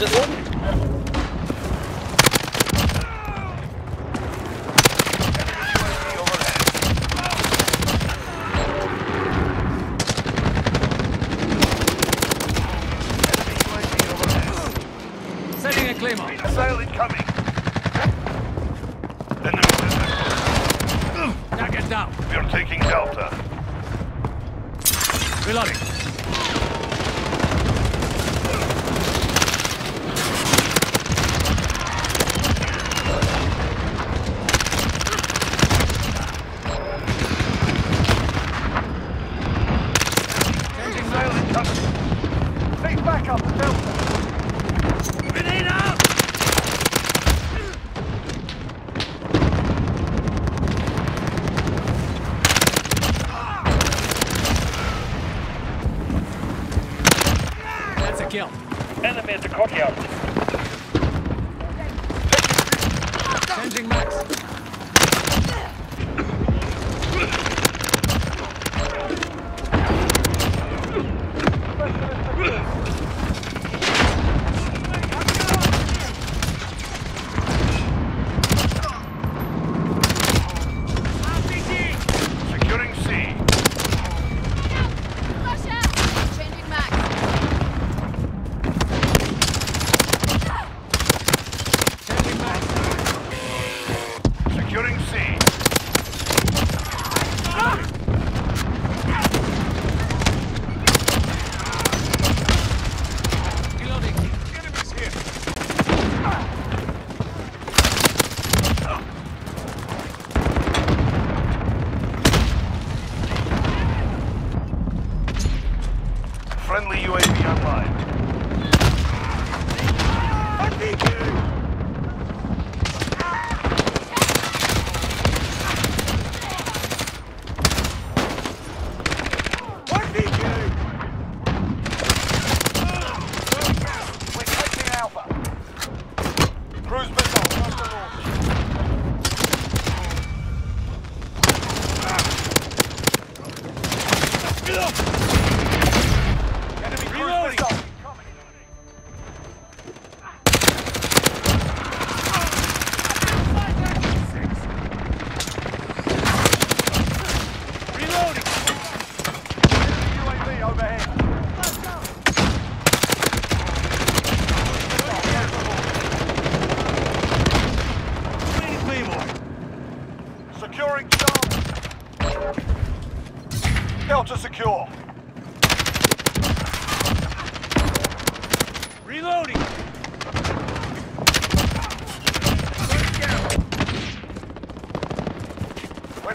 Das ist oben.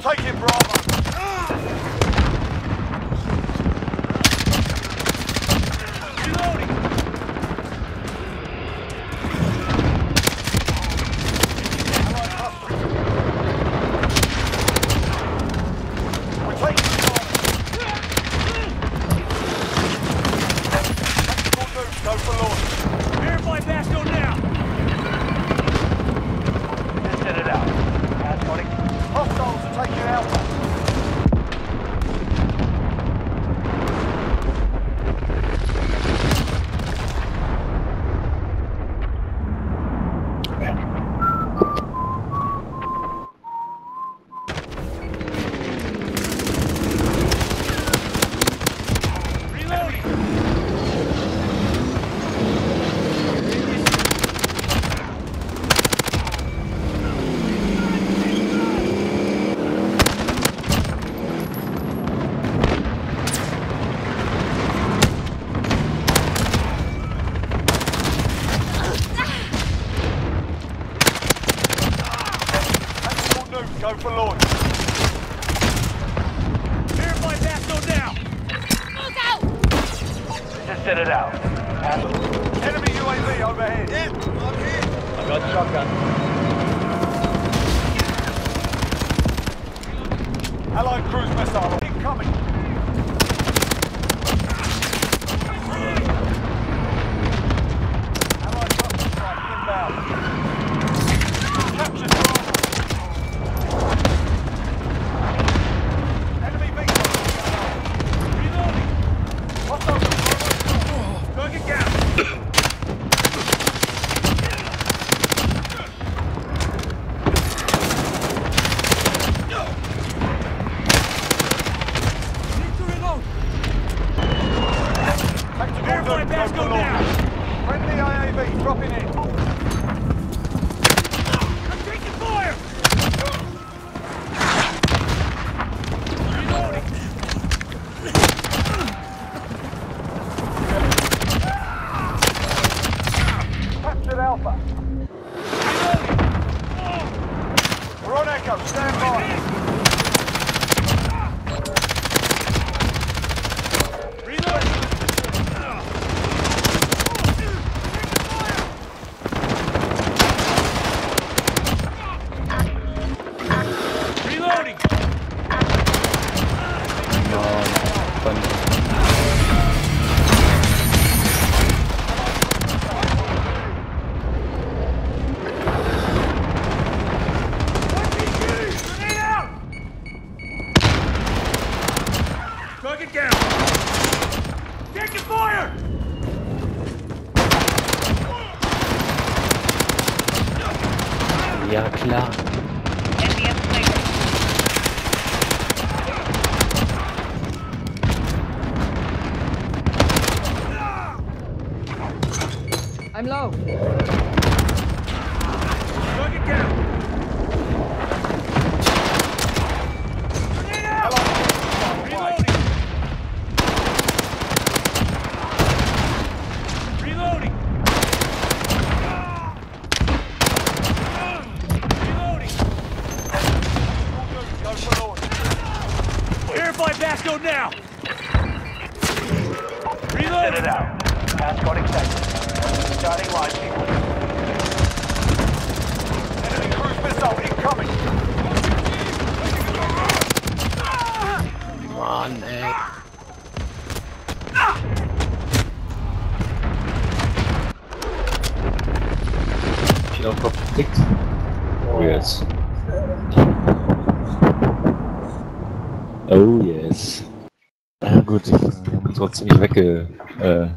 take it, Bravo. Go for launch. Verify Basco down. Move out! Just set it out. Handle. Enemy UAV overhead. Yeah, I'm here. I've got shotgun. Allied cruise missile Alpha. We're on Echo. Stand by. Ja, klar. Oh yes. Ja gut, äh, wir haben uns trotzdem nicht wegge... Äh.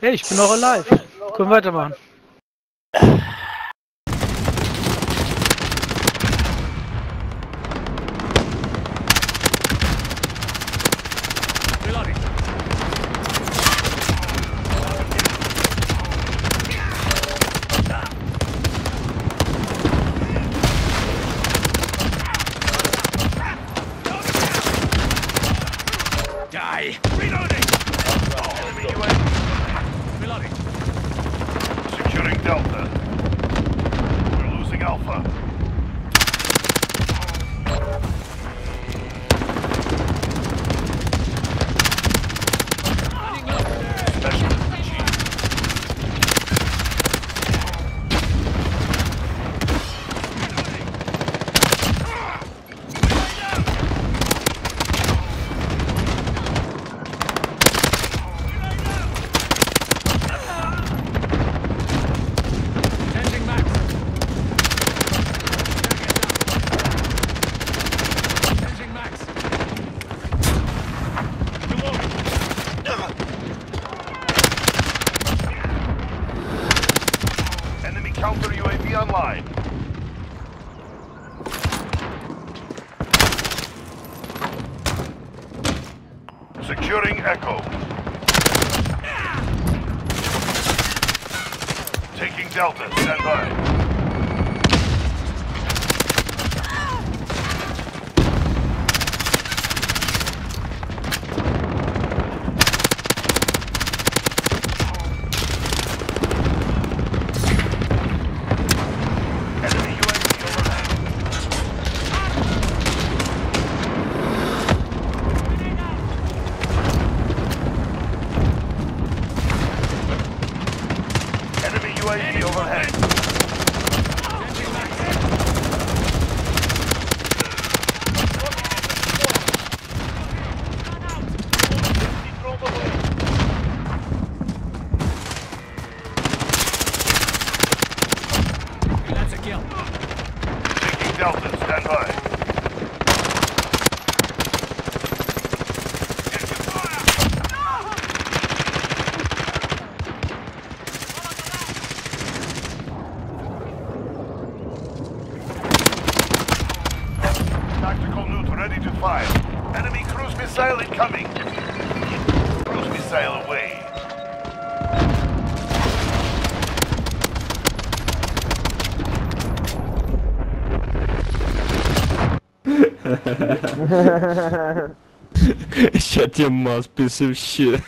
Hey, ich bin noch alive. Können weitermachen. Äh, Enemy Securing Delta. We're losing Alpha. Delta, stand by. Shut your mouth, piece of shit.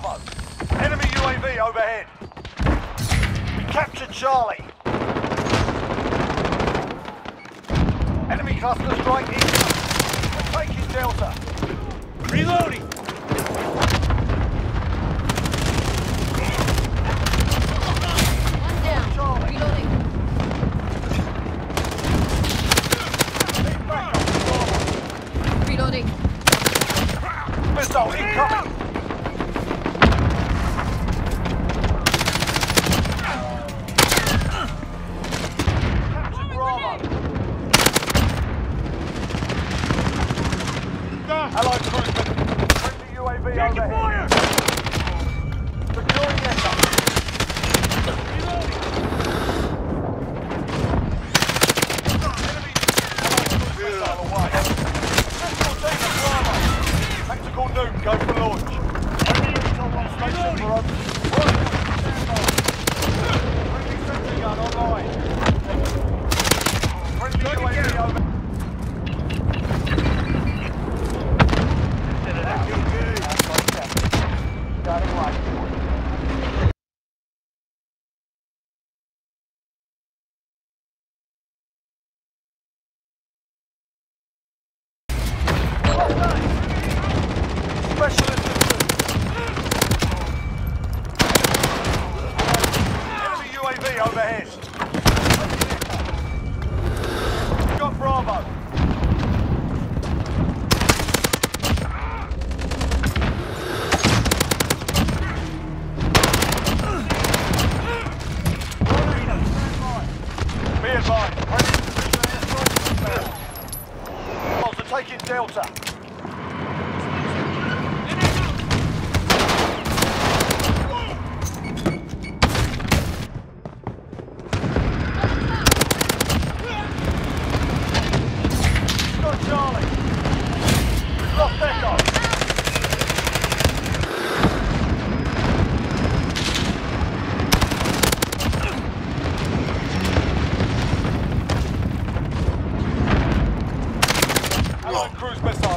Bravo. Enemy UAV overhead. We captured Charlie. Enemy cluster strike east. We're taking Delta. Reloading. Taking fire! 是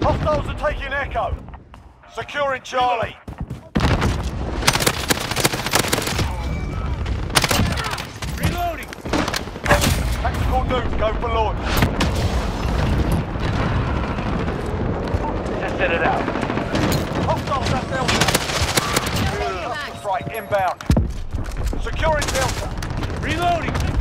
Hostiles are taking Echo. Securing Charlie. Reloading! Tactical nuke, go for launch. Testing it out. Hostiles at Delta. Changing max. Strike inbound. Securing Delta. Reloading!